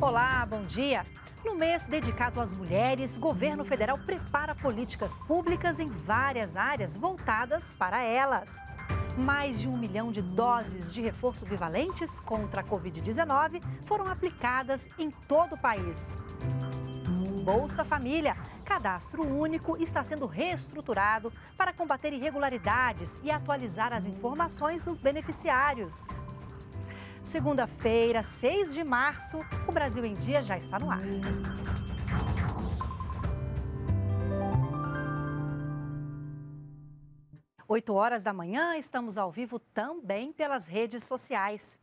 Olá, bom dia. No mês dedicado às mulheres, o governo federal prepara políticas públicas em várias áreas voltadas para elas. Mais de um milhão de doses de reforço bivalentes contra a Covid-19 foram aplicadas em todo o país. Bolsa Família. Cadastro único está sendo reestruturado para combater irregularidades e atualizar as informações dos beneficiários. Segunda-feira, 6 de março, o Brasil em Dia já está no ar. Oito horas da manhã, estamos ao vivo também pelas redes sociais.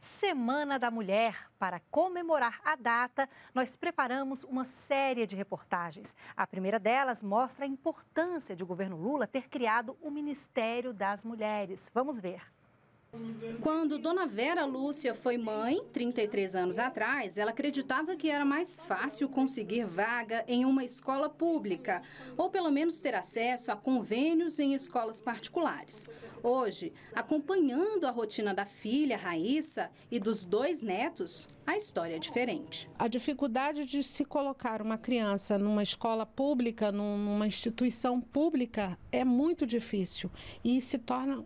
Semana da Mulher. Para comemorar a data, nós preparamos uma série de reportagens. A primeira delas mostra a importância de o governo Lula ter criado o Ministério das Mulheres. Vamos ver. Quando Dona Vera Lúcia foi mãe, 33 anos atrás, ela acreditava que era mais fácil conseguir vaga em uma escola pública, ou pelo menos ter acesso a convênios em escolas particulares. Hoje, acompanhando a rotina da filha, Raíssa, e dos dois netos, a história é diferente. A dificuldade de se colocar uma criança numa escola pública, numa instituição pública, é muito difícil e se torna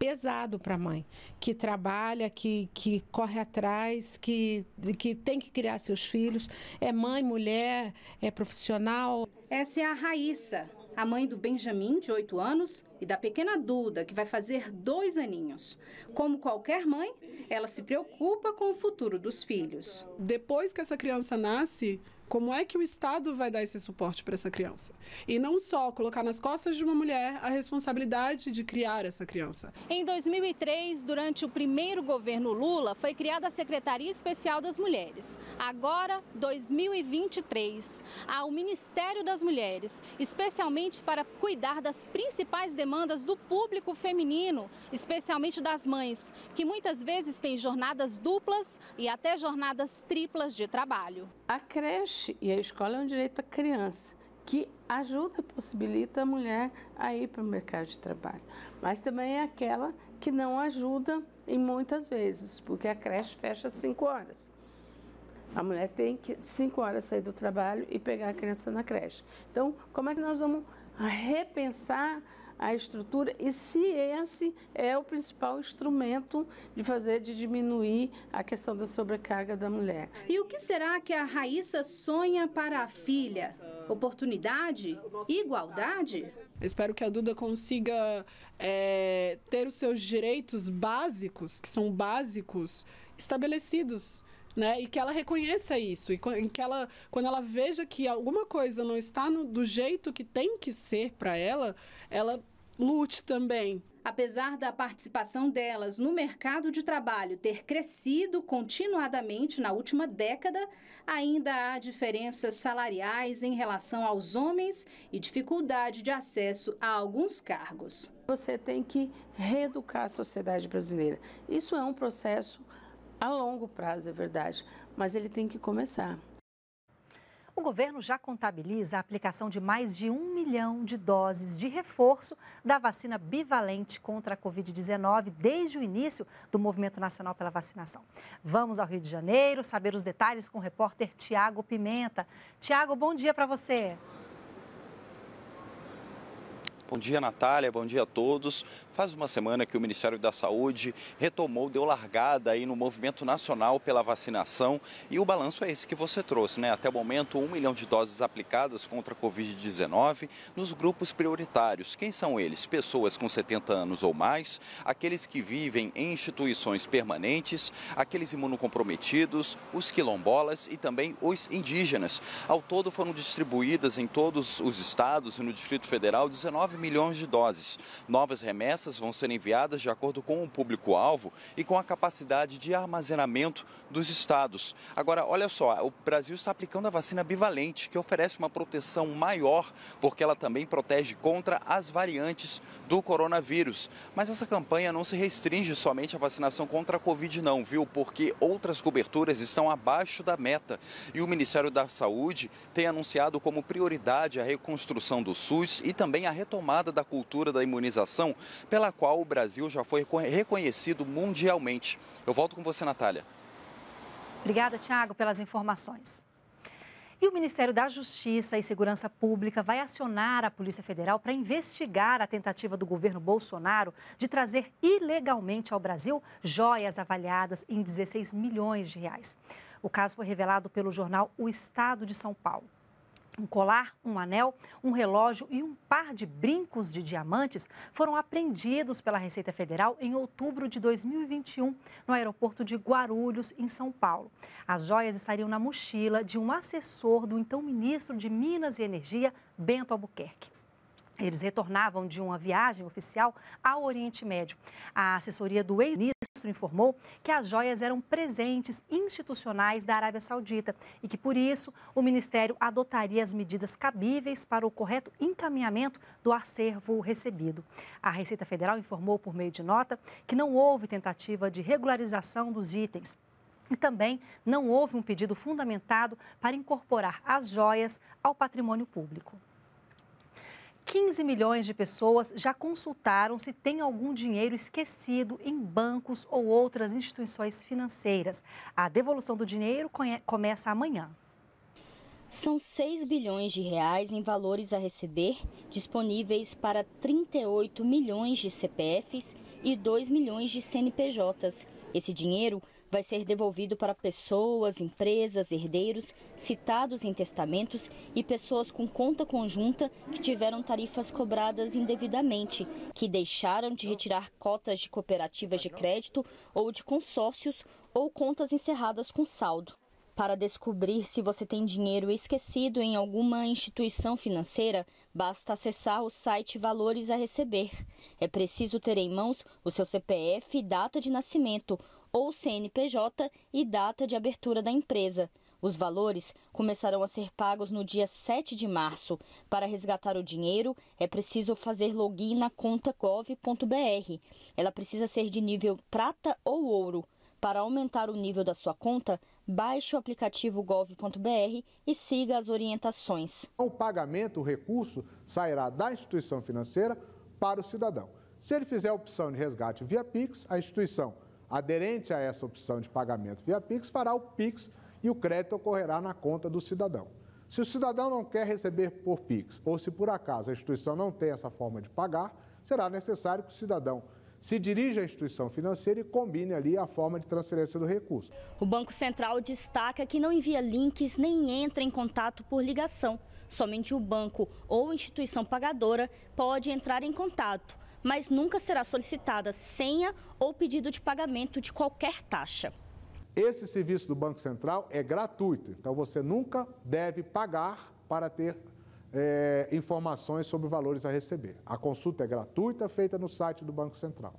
pesado para a mãe, que trabalha, que, que corre atrás, que, que tem que criar seus filhos. É mãe, mulher, é profissional. Essa é a Raíssa, a mãe do Benjamin, de 8 anos, e da pequena Duda, que vai fazer dois aninhos. Como qualquer mãe, ela se preocupa com o futuro dos filhos. Depois que essa criança nasce, como é que o Estado vai dar esse suporte para essa criança? E não só colocar nas costas de uma mulher a responsabilidade de criar essa criança. Em 2003, durante o primeiro governo Lula, foi criada a Secretaria Especial das Mulheres. Agora, 2023, há o Ministério das Mulheres, especialmente para cuidar das principais demandas do público feminino, especialmente das mães, que muitas vezes têm jornadas duplas e até jornadas triplas de trabalho. A creche creche e a escola é um direito da criança, que ajuda, possibilita a mulher a ir para o mercado de trabalho. Mas também é aquela que não ajuda em muitas vezes, porque a creche fecha às 5 horas. A mulher tem que 5 horas sair do trabalho e pegar a criança na creche. Então, como é que nós vamos repensar a estrutura e se esse é o principal instrumento de fazer, de diminuir a questão da sobrecarga da mulher. E o que será que a Raíssa sonha para a filha? Oportunidade? Igualdade? espero que a Duda consiga é, ter os seus direitos básicos, que são básicos, estabelecidos né? E que ela reconheça isso. E que ela, quando ela veja que alguma coisa não está no, do jeito que tem que ser para ela, ela lute também. Apesar da participação delas no mercado de trabalho ter crescido continuadamente na última década, ainda há diferenças salariais em relação aos homens e dificuldade de acesso a alguns cargos. Você tem que reeducar a sociedade brasileira. Isso é um processo a longo prazo, é verdade, mas ele tem que começar. O governo já contabiliza a aplicação de mais de um milhão de doses de reforço da vacina bivalente contra a Covid-19 desde o início do Movimento Nacional pela Vacinação. Vamos ao Rio de Janeiro saber os detalhes com o repórter Tiago Pimenta. Tiago, bom dia para você. Bom dia, Natália. Bom dia a todos. Faz uma semana que o Ministério da Saúde retomou, deu largada aí no movimento nacional pela vacinação e o balanço é esse que você trouxe, né? Até o momento, um milhão de doses aplicadas contra a Covid-19 nos grupos prioritários. Quem são eles? Pessoas com 70 anos ou mais, aqueles que vivem em instituições permanentes, aqueles imunocomprometidos, os quilombolas e também os indígenas. Ao todo foram distribuídas em todos os estados e no Distrito Federal 19 milhões de doses. Novas remessas vão ser enviadas de acordo com o público-alvo e com a capacidade de armazenamento dos estados. Agora, olha só, o Brasil está aplicando a vacina bivalente, que oferece uma proteção maior, porque ela também protege contra as variantes do coronavírus. Mas essa campanha não se restringe somente à vacinação contra a Covid, não, viu? Porque outras coberturas estão abaixo da meta. E o Ministério da Saúde tem anunciado como prioridade a reconstrução do SUS e também a retomada da cultura da imunização, pela qual o Brasil já foi reconhecido mundialmente. Eu volto com você, Natália. Obrigada, Tiago, pelas informações. E o Ministério da Justiça e Segurança Pública vai acionar a Polícia Federal para investigar a tentativa do governo Bolsonaro de trazer ilegalmente ao Brasil joias avaliadas em 16 milhões de reais. O caso foi revelado pelo jornal O Estado de São Paulo. Um colar, um anel, um relógio e um par de brincos de diamantes foram apreendidos pela Receita Federal em outubro de 2021, no aeroporto de Guarulhos, em São Paulo. As joias estariam na mochila de um assessor do então ministro de Minas e Energia, Bento Albuquerque. Eles retornavam de uma viagem oficial ao Oriente Médio. A assessoria do ex-ministro informou que as joias eram presentes institucionais da Arábia Saudita e que, por isso, o ministério adotaria as medidas cabíveis para o correto encaminhamento do acervo recebido. A Receita Federal informou por meio de nota que não houve tentativa de regularização dos itens. E também não houve um pedido fundamentado para incorporar as joias ao patrimônio público. 15 milhões de pessoas já consultaram se tem algum dinheiro esquecido em bancos ou outras instituições financeiras. A devolução do dinheiro começa amanhã. São 6 bilhões de reais em valores a receber, disponíveis para 38 milhões de CPFs e 2 milhões de CNPJs. Esse dinheiro vai ser devolvido para pessoas, empresas, herdeiros citados em testamentos e pessoas com conta conjunta que tiveram tarifas cobradas indevidamente, que deixaram de retirar cotas de cooperativas de crédito ou de consórcios ou contas encerradas com saldo. Para descobrir se você tem dinheiro esquecido em alguma instituição financeira, basta acessar o site Valores a Receber. É preciso ter em mãos o seu CPF e data de nascimento, ou CNPJ e data de abertura da empresa. Os valores começarão a ser pagos no dia 7 de março. Para resgatar o dinheiro, é preciso fazer login na conta gov.br. Ela precisa ser de nível prata ou ouro. Para aumentar o nível da sua conta, baixe o aplicativo gov.br e siga as orientações. O pagamento, o recurso, sairá da instituição financeira para o cidadão. Se ele fizer a opção de resgate via Pix, a instituição aderente a essa opção de pagamento via Pix fará o Pix e o crédito ocorrerá na conta do cidadão. Se o cidadão não quer receber por Pix ou se por acaso a instituição não tem essa forma de pagar, será necessário que o cidadão se dirija à instituição financeira e combine ali a forma de transferência do recurso. O Banco Central destaca que não envia links nem entra em contato por ligação. Somente o banco ou instituição pagadora pode entrar em contato mas nunca será solicitada senha ou pedido de pagamento de qualquer taxa. Esse serviço do Banco Central é gratuito, então você nunca deve pagar para ter é, informações sobre valores a receber. A consulta é gratuita, feita no site do Banco Central.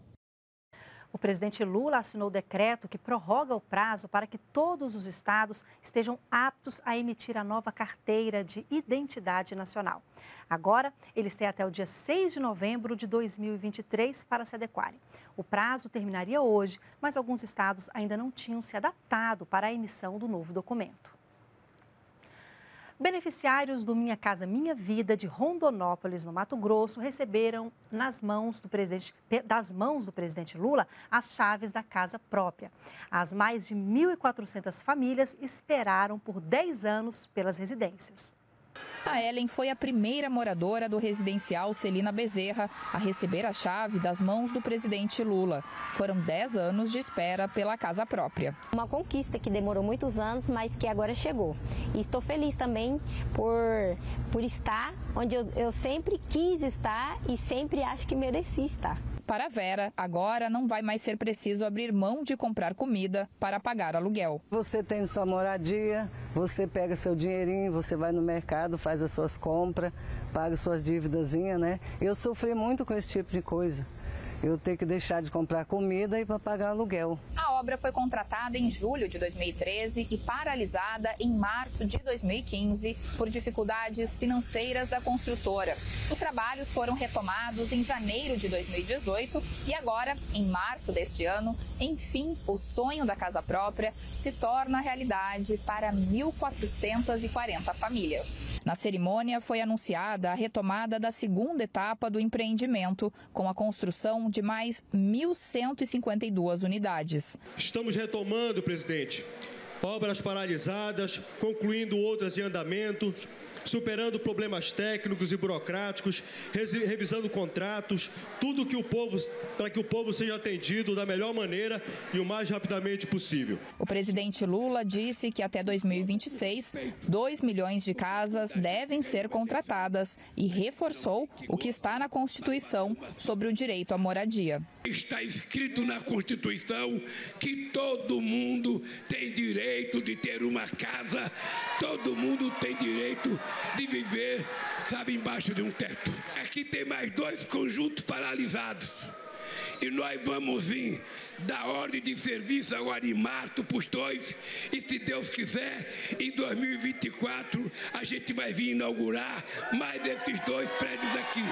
O presidente Lula assinou o decreto que prorroga o prazo para que todos os estados estejam aptos a emitir a nova carteira de identidade nacional. Agora, eles têm até o dia 6 de novembro de 2023 para se adequarem. O prazo terminaria hoje, mas alguns estados ainda não tinham se adaptado para a emissão do novo documento. Beneficiários do Minha Casa Minha Vida de Rondonópolis, no Mato Grosso, receberam nas mãos do presidente, das mãos do presidente Lula as chaves da casa própria. As mais de 1.400 famílias esperaram por 10 anos pelas residências. A Ellen foi a primeira moradora do residencial Celina Bezerra a receber a chave das mãos do presidente Lula. Foram 10 anos de espera pela casa própria. Uma conquista que demorou muitos anos, mas que agora chegou. E estou feliz também por, por estar onde eu, eu sempre quis estar e sempre acho que mereci estar. Para Vera, agora não vai mais ser preciso abrir mão de comprar comida para pagar aluguel. Você tem sua moradia, você pega seu dinheirinho, você vai no mercado, faz as suas compras, paga suas dívidas, né? Eu sofri muito com esse tipo de coisa eu ter que deixar de comprar comida e para pagar aluguel. A obra foi contratada em julho de 2013 e paralisada em março de 2015 por dificuldades financeiras da construtora. Os trabalhos foram retomados em janeiro de 2018 e agora, em março deste ano, enfim, o sonho da casa própria se torna realidade para 1.440 famílias. Na cerimônia foi anunciada a retomada da segunda etapa do empreendimento, com a construção de mais 1.152 unidades. Estamos retomando, presidente, obras paralisadas, concluindo outras em andamento, superando problemas técnicos e burocráticos, revisando contratos, tudo que o povo para que o povo seja atendido da melhor maneira e o mais rapidamente possível. O presidente Lula disse que até 2026, 2 milhões de casas devem ser contratadas e reforçou o que está na Constituição sobre o direito à moradia. Está escrito na Constituição que todo mundo tem direito de ter uma casa, todo mundo tem direito de viver, sabe, embaixo de um teto. Aqui tem mais dois conjuntos paralisados. E nós vamos vir da ordem de serviço agora em março para os dois. E se Deus quiser, em 2024 a gente vai vir inaugurar mais esses dois prédios aqui.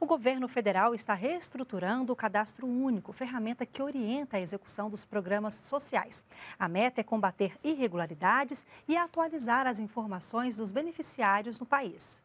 O governo federal está reestruturando o cadastro único, ferramenta que orienta a execução dos programas sociais. A meta é combater irregularidades e atualizar as informações dos beneficiários no país.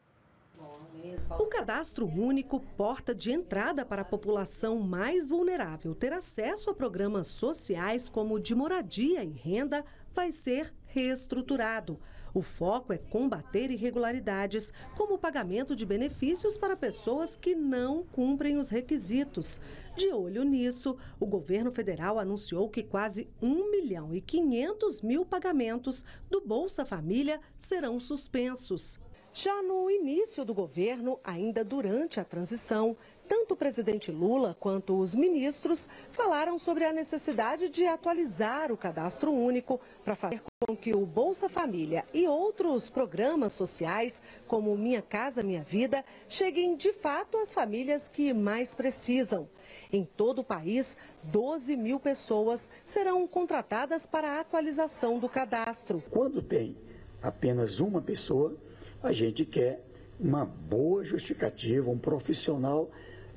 O cadastro único, porta de entrada para a população mais vulnerável ter acesso a programas sociais como de moradia e renda, vai ser reestruturado. O foco é combater irregularidades, como o pagamento de benefícios para pessoas que não cumprem os requisitos. De olho nisso, o governo federal anunciou que quase 1 milhão e 500 mil pagamentos do Bolsa Família serão suspensos. Já no início do governo, ainda durante a transição, tanto o presidente Lula quanto os ministros falaram sobre a necessidade de atualizar o cadastro único para fazer com que o Bolsa Família e outros programas sociais, como Minha Casa Minha Vida, cheguem de fato às famílias que mais precisam. Em todo o país, 12 mil pessoas serão contratadas para a atualização do cadastro. Quando tem apenas uma pessoa, a gente quer uma boa justificativa, um profissional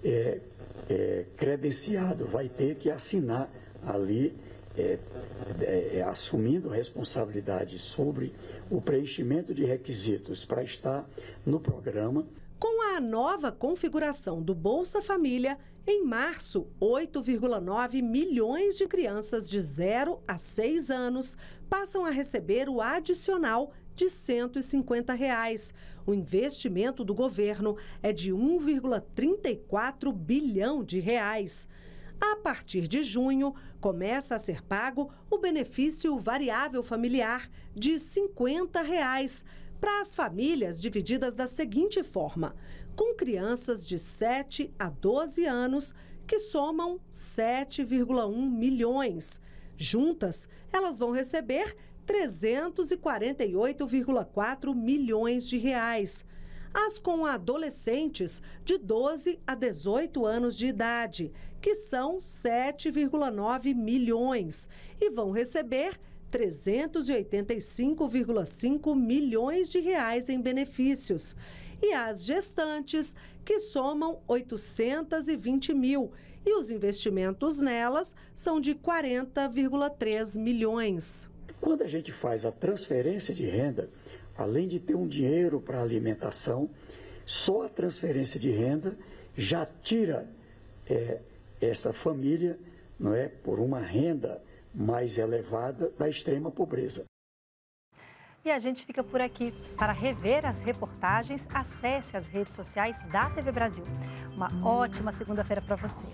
é, é, credenciado vai ter que assinar ali, é, é, é assumindo responsabilidade sobre o preenchimento de requisitos para estar no programa. Com a nova configuração do Bolsa Família, em março, 8,9 milhões de crianças de 0 a 6 anos passam a receber o adicional de 150 reais. O investimento do governo é de 1,34 bilhão de reais. A partir de junho, começa a ser pago o benefício variável familiar de 50 reais para as famílias divididas da seguinte forma: com crianças de 7 a 12 anos, que somam 7,1 milhões. Juntas, elas vão receber 348,4 milhões de reais. As com adolescentes de 12 a 18 anos de idade, que são 7,9 milhões, e vão receber 385,5 milhões de reais em benefícios. E as gestantes, que somam 820 mil, e os investimentos nelas são de 40,3 milhões. Quando a gente faz a transferência de renda, além de ter um dinheiro para alimentação, só a transferência de renda já tira é, essa família, não é, por uma renda mais elevada da extrema pobreza. E a gente fica por aqui. Para rever as reportagens, acesse as redes sociais da TV Brasil. Uma ótima segunda-feira para você.